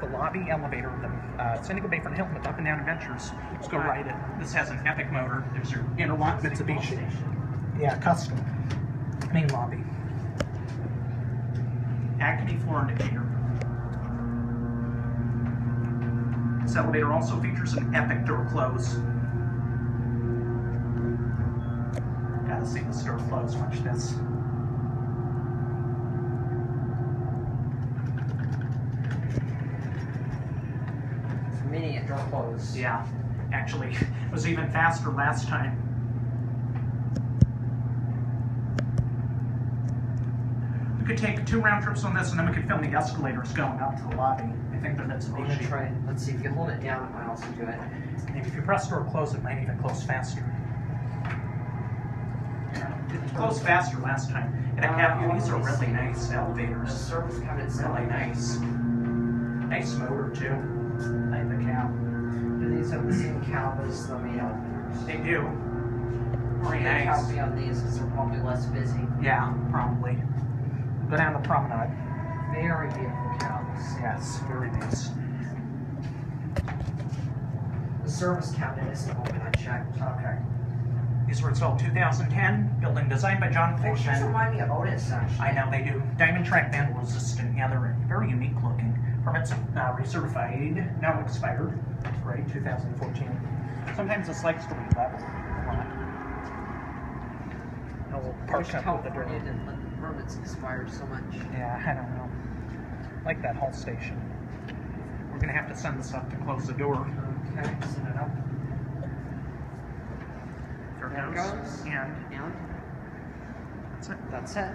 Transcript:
the lobby elevator of the uh, Diego Bayfront Hilton with Up and Down Adventures. Let's go ride it. This has an epic motor. There's your interlock Mitsubishi. Yeah, custom. Main lobby. Activity floor indicator. This elevator also features an epic door close. Gotta see this door close. Watch this. Mini at door close. Yeah, actually, it was even faster last time. We could take two round trips on this and then we could film the escalators going up to the lobby. I think they're Mitsubishi. try. Let's see if you hold it down. It might also do it. Maybe if you press door close, it might even close faster. It closed faster last time. And Uh, these are really nice The elevators. service cabinet's Really nice. Nice motor too. The cab. Do these have the same cab as the elevators? They do. Very The nice. cab me on these because they're probably less busy. Yeah, probably. Go down the promenade. Very beautiful cabs. Yes, very nice. The service cabinet isn't open. I checked. Okay. These were installed 2010, building designed by John Pictures Portman. remind me of Otis actually. I know they do. Diamond track band resistant. Yeah, they're very unique looking. Permits uh, recertified, now expired. Great, 2014. Sometimes this likes to be level a lot. No, we'll I park wish with the California door. didn't let the permits expire so much. Yeah, I don't know. Like that whole station. We're gonna have to send this up to close the door. Okay, send it up. There it There goes. goes. And And that's it. that's it.